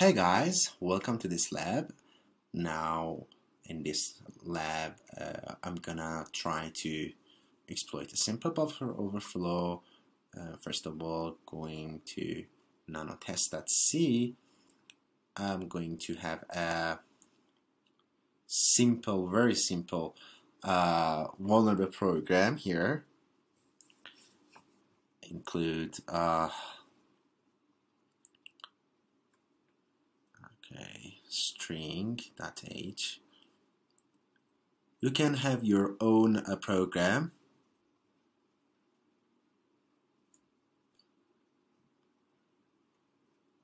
Hey guys, welcome to this lab. Now in this lab uh, I'm gonna try to exploit a simple buffer overflow. Uh, first of all going to nanotest.c I'm going to have a simple, very simple uh, vulnerable program here include okay string.h you can have your own uh, program.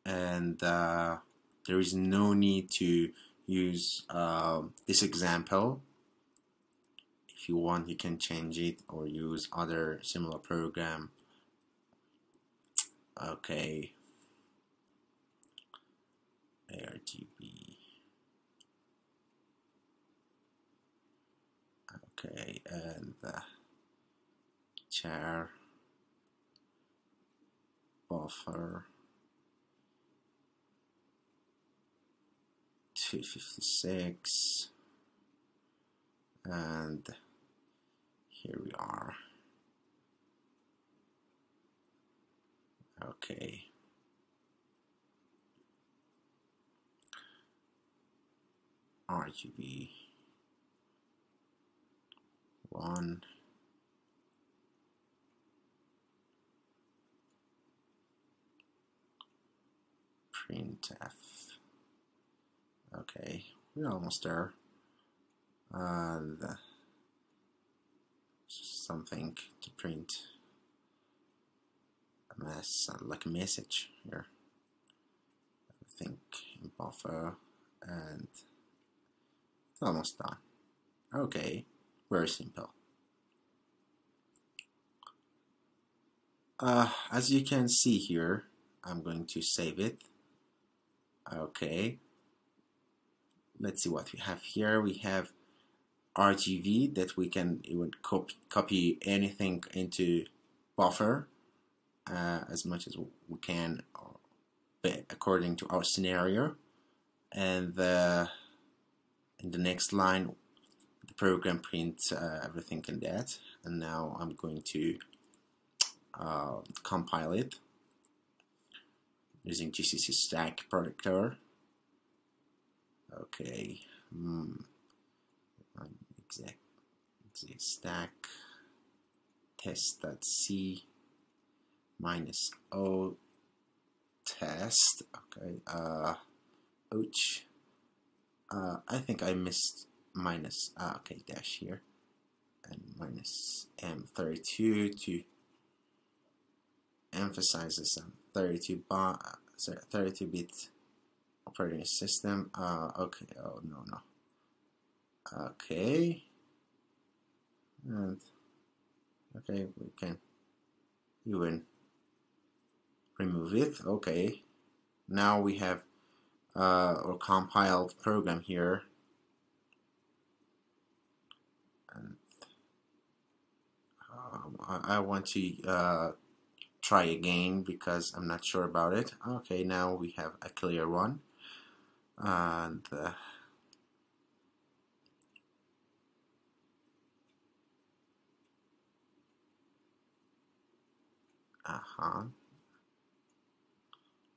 And uh, there is no need to use uh, this example. If you want you can change it or use other similar program. Okay RGB okay and the char buffer 256 and here we are. Okay RGB one. Printf okay we're almost there. Uh, and something to print. A mess uh, like a message here. I think in buffer and almost done. Okay, very simple. Uh, as you can see here, I'm going to save it. Okay, let's see what we have here. We have RGB that we can even copy, copy anything into buffer uh, as much as we can uh, according to our scenario and the in the next line the program prints uh, everything in that. And now I'm going to uh, compile it using GCC stack protector okay exact, exact stack test.c minus o test. Okay uh ouch uh, I think I missed minus, uh, okay, dash here, and minus M32 to emphasize this 32 bar, sorry, 32 bit operating system. Uh, okay, oh no, no. Okay, and okay, we can even remove it. Okay, now we have uh, or compiled program here. And, um, I, I, want to uh, try again because I'm not sure about it. Okay, now we have a clear one. And uh, uh-huh.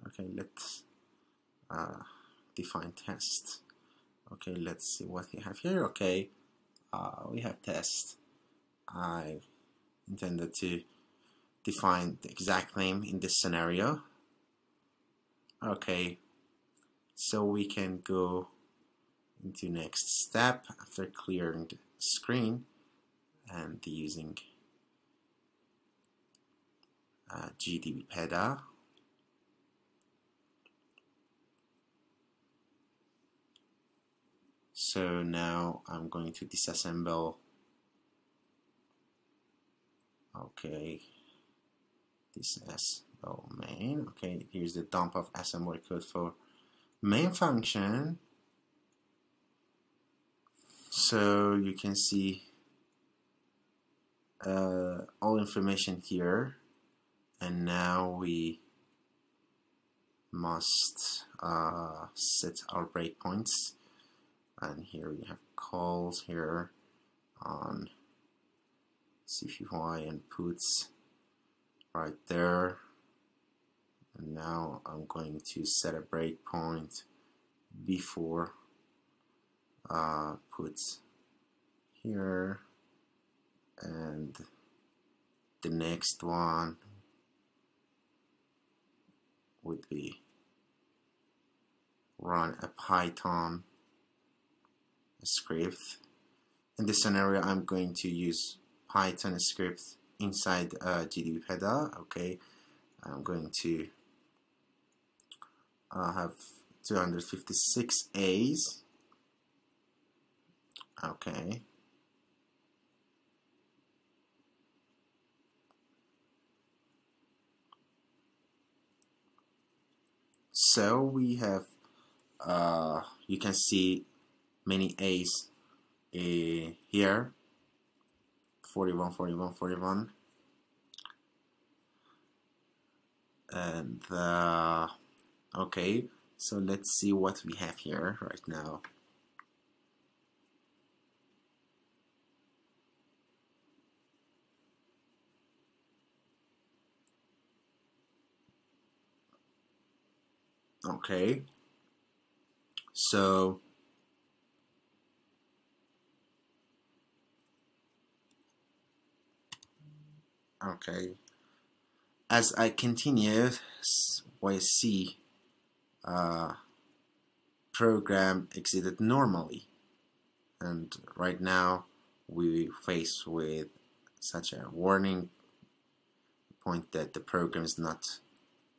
Okay, let's uh, define test. Okay, let's see what we have here. Okay, uh, we have test. I intended to define the exact name in this scenario. Okay, so we can go into next step after clearing the screen and using uh, GDB so now I'm going to disassemble. Okay. Disassemble main. Okay here's the dump of assembly code for main function. So you can see uh, all information here. And now we must uh, set our breakpoints and here we have calls here on CPY and puts right there. And now I'm going to set a breakpoint before uh, puts here. And the next one would be run a Python script. In this scenario, I'm going to use Python script inside uh, GDB Okay, I'm going to uh, have 256 A's. Okay. So we have, uh, you can see many A's uh, here. 41 41 41 and uh, okay. So let's see what we have here right now. Okay. So okay. As I continue we see uh, program exited normally. And right now we face with such a warning point that the program is not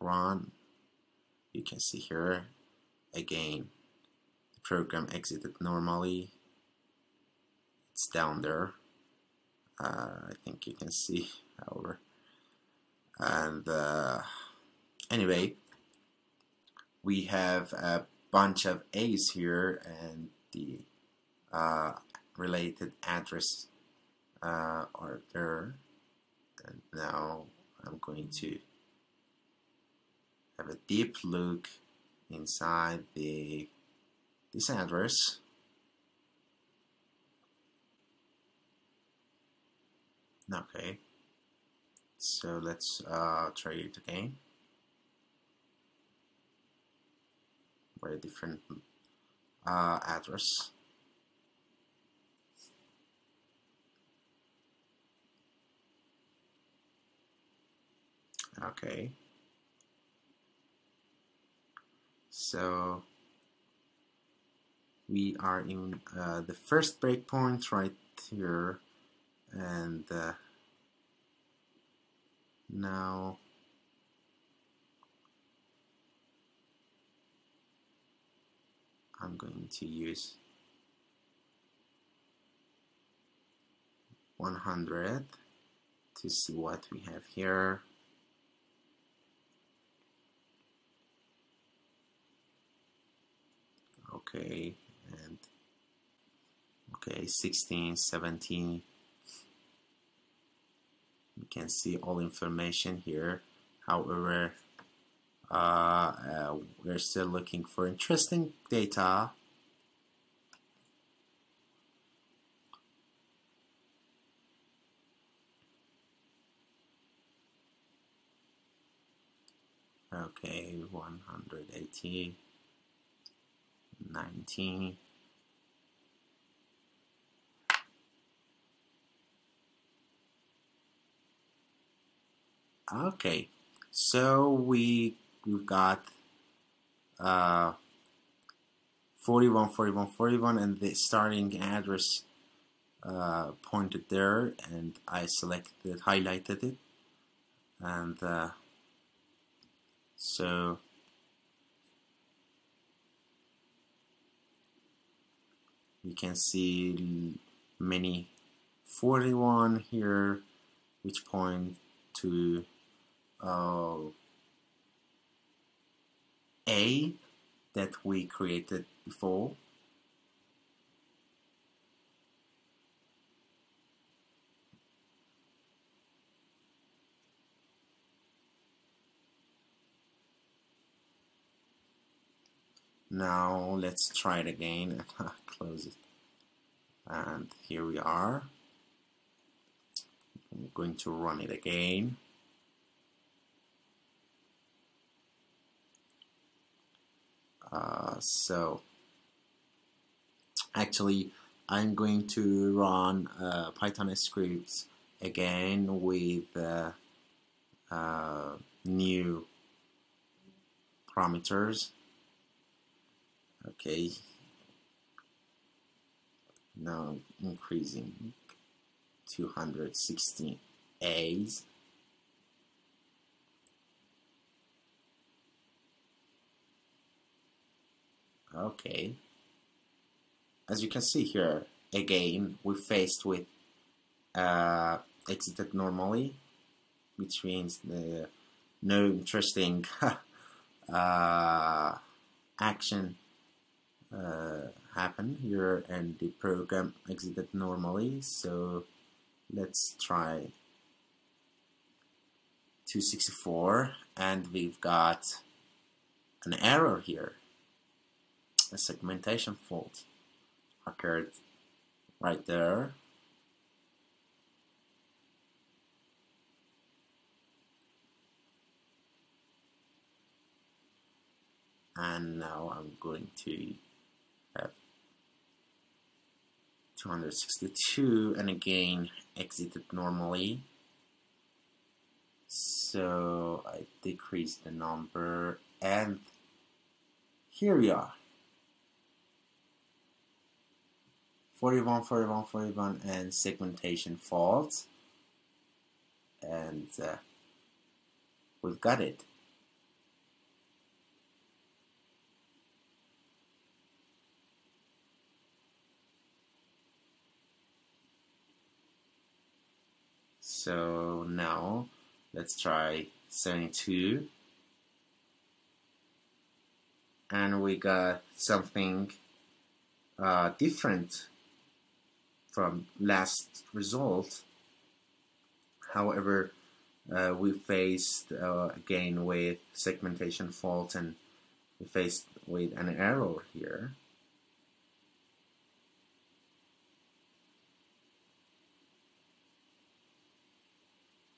run. You can see here again the program exited normally. It's down there. Uh, I think you can see our and uh, anyway we have a bunch of A's here and the uh, related address uh, are there. And now I'm going to have a deep look inside the this address. Okay so let's uh, try it again. Very different uh, address. Okay. So we are in uh, the first breakpoint right here. And uh, now I'm going to use 100 to see what we have here. Okay and okay 16 17 you can see all information here. However uh, uh, we're still looking for interesting data. Okay 180 19 okay so we we've got uh, 41 41 41 and the starting address uh, pointed there and I selected highlighted it and uh, so you can see many 41 here which point to uh, A that we created before now let's try it again and close it. And here we are. I'm going to run it again uh, so actually I'm going to run uh, Python scripts again with uh, new parameters. Okay. Now increasing 216 A's okay. As you can see here again we faced with uh, exited normally which means the no interesting uh, action uh, happen here and the program exited normally. So let's try 264 and we've got an error here a segmentation fault occurred right there. And now I'm going to have 262 and again exited normally. So I decrease the number and here we are 41 41 41 and segmentation fault and uh, we've got it. So now let's try 72 and we got something uh, different from last result. However uh, we faced uh, again with segmentation fault and we faced with an error here.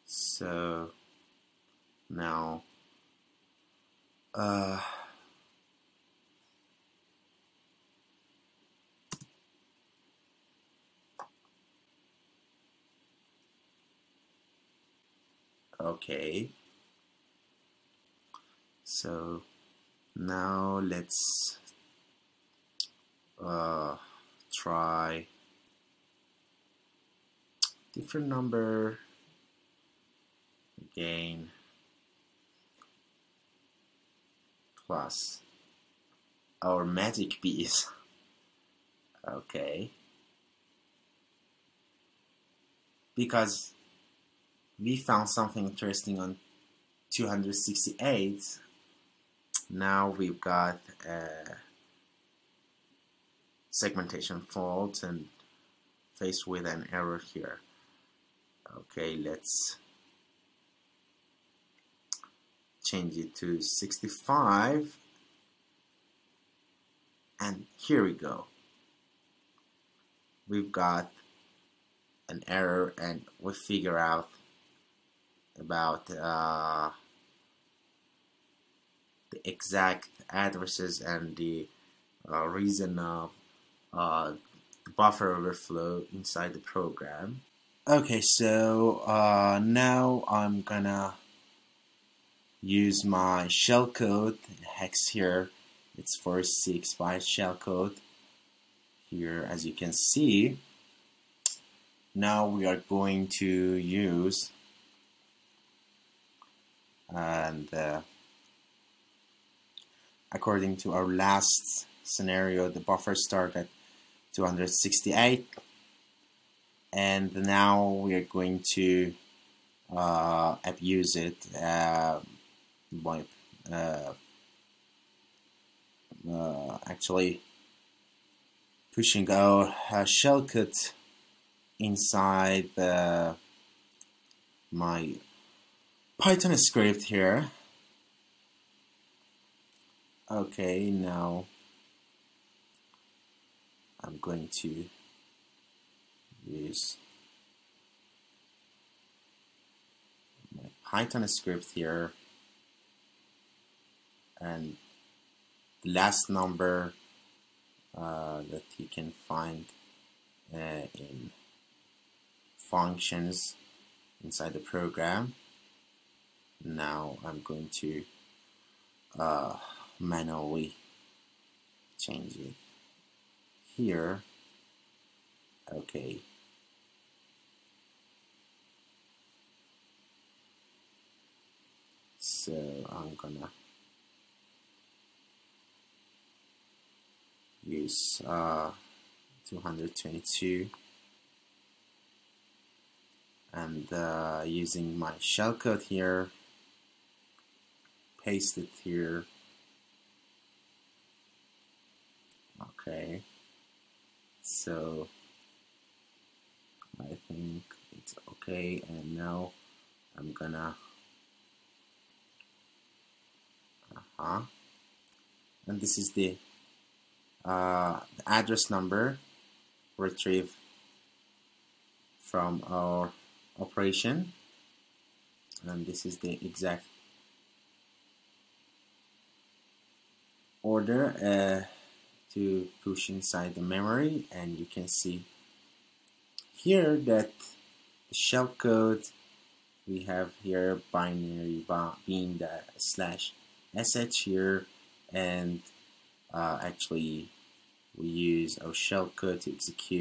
So now uh, okay. So now let's uh, try different number again. Plus our magic bees okay. Because we found something interesting on 268 now we've got a segmentation fault and faced with an error here. Okay let's change it to 65 and here we go. We've got an error and we figure out about uh, the exact addresses and the uh, reason of uh, the buffer overflow inside the program. Okay, so uh, now I'm gonna use my shellcode hex here. It's 46 byte shellcode here, as you can see. Now we are going to use and uh, according to our last scenario the buffer start at 268 and now we are going to uh, abuse it uh, by uh, uh, actually pushing our uh, shellcode inside my Python script here. Okay, now I'm going to use my Python script here and the last number uh, that you can find uh, in functions inside the program now I'm going to uh, manually change it here. Okay. So I'm gonna use uh, 222 and uh, using my shellcode here paste it here. Okay. So I think it's okay and now I'm gonna uh-huh. And this is the uh, address number retrieved from our operation. And this is the exact order uh, to push inside the memory and you can see here that the shellcode we have here binary being the slash sh here and uh, actually we use our shellcode to execute